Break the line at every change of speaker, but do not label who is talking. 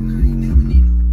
never need, no.